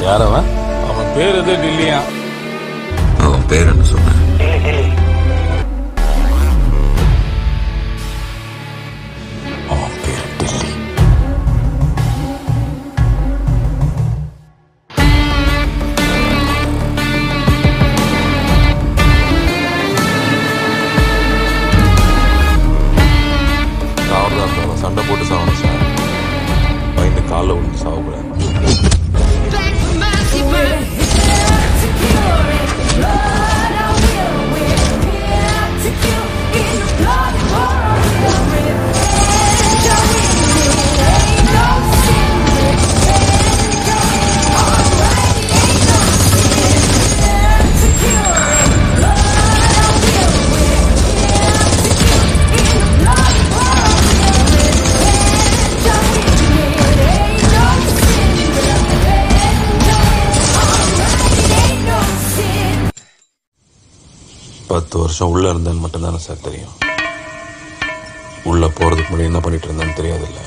யார் அவன் அவன் பேர் எதோ? டில்லியா அவன் பேர் என்ன சொன்ன? அவன் பேர் டில்லி சாவறதா இருந்தாலும் சண்டை போட்டு சாகணும் சார். பயந்து காலில் விழுந்து சாகக்கூடாது பத்து வருஷம் உள்ள இருந்தேன்னு மட்டும்தானே சார் தெரியும். உள்ள போறதுக்கு முன்னாடி என்ன பண்ணிட்டு இருந்தேன்னு தெரியாதுல்ல.